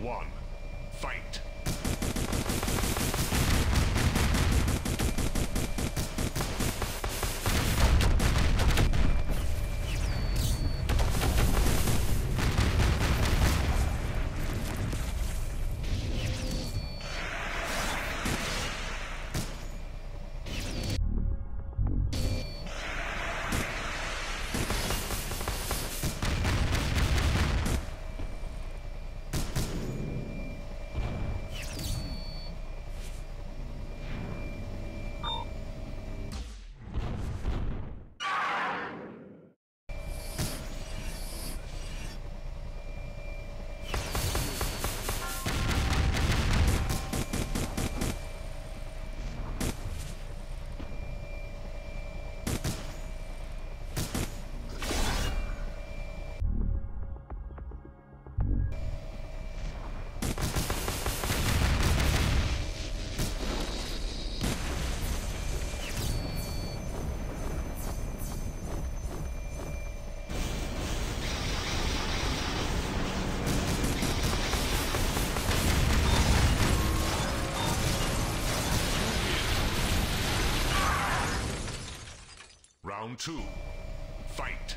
One. Fight. Round two. Fight.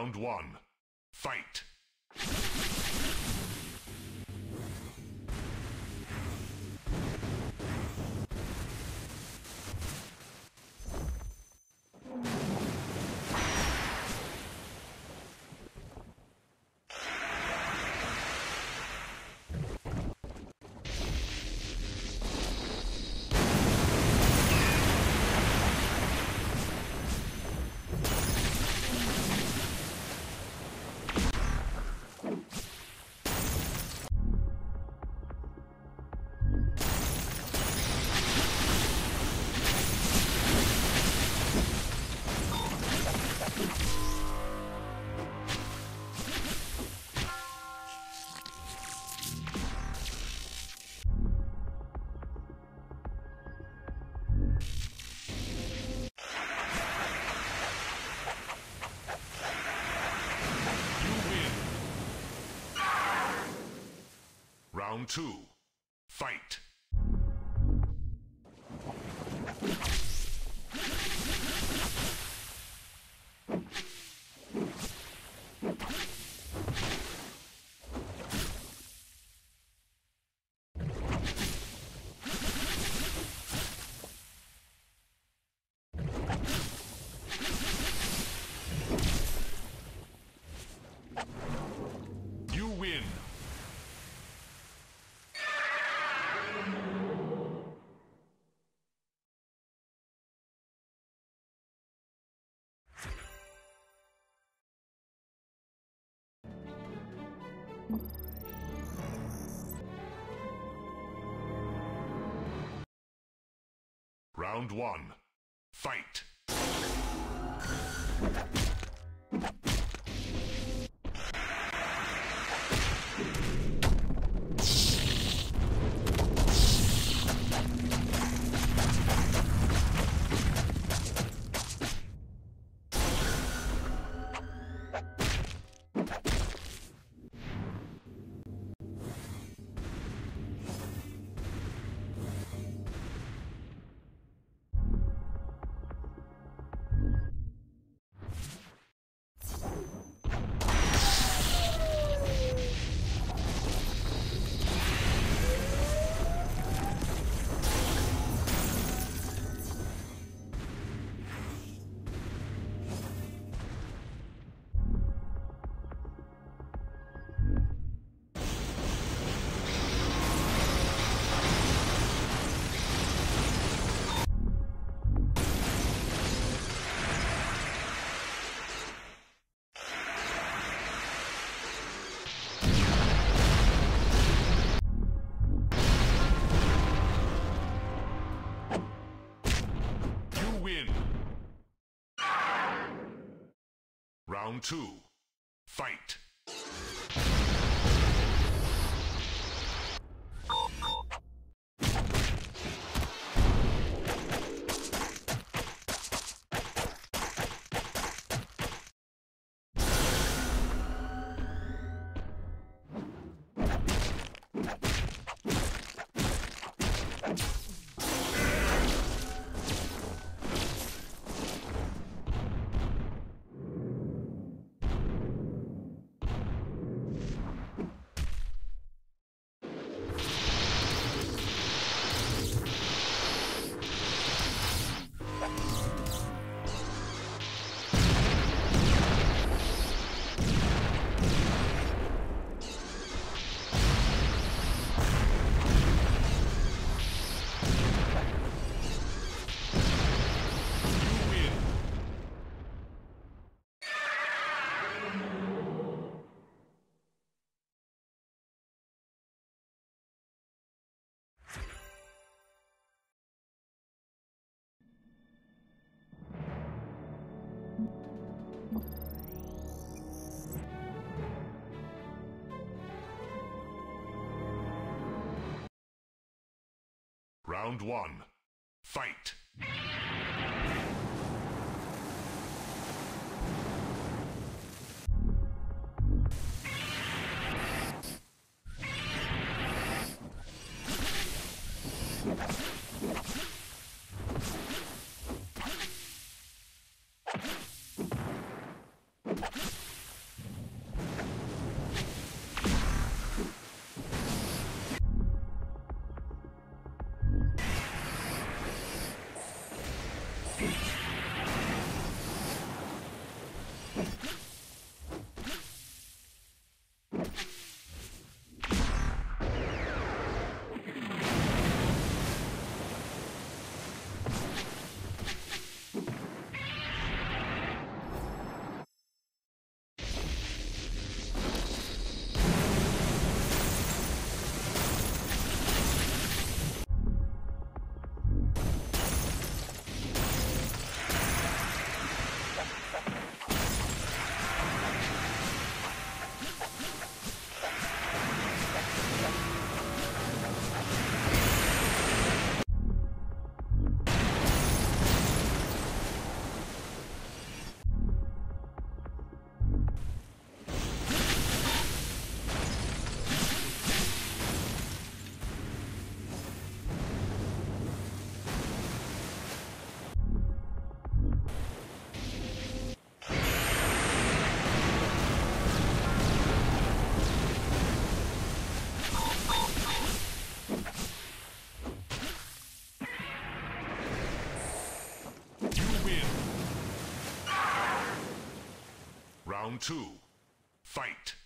Round one. Fight. Round two. Round one. Fight. Round two. Fight. Round one. Fight. Two. Fight.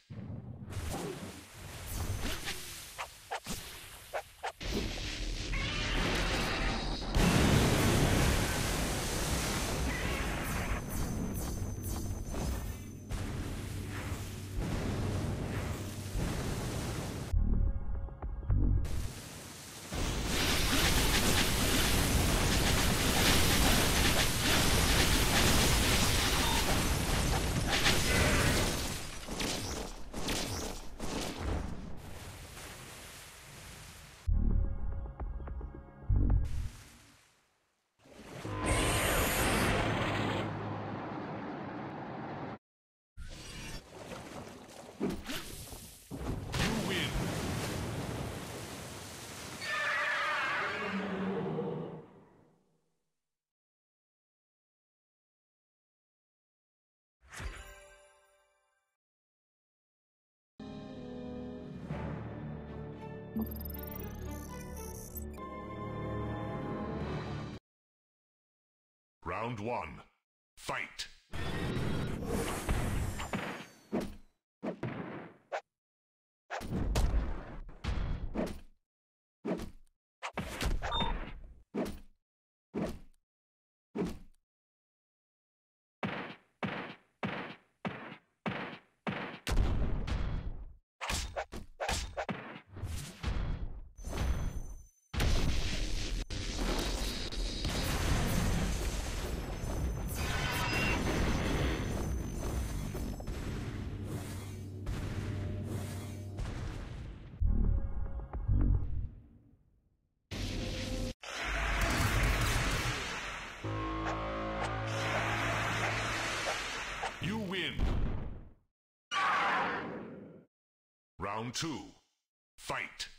Round one. Fight. Round two. Fight.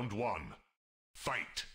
Round one. Fight.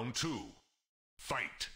Round two. Fight.